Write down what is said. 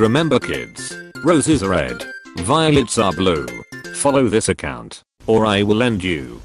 Remember kids, roses are red, violets are blue. Follow this account, or I will end you.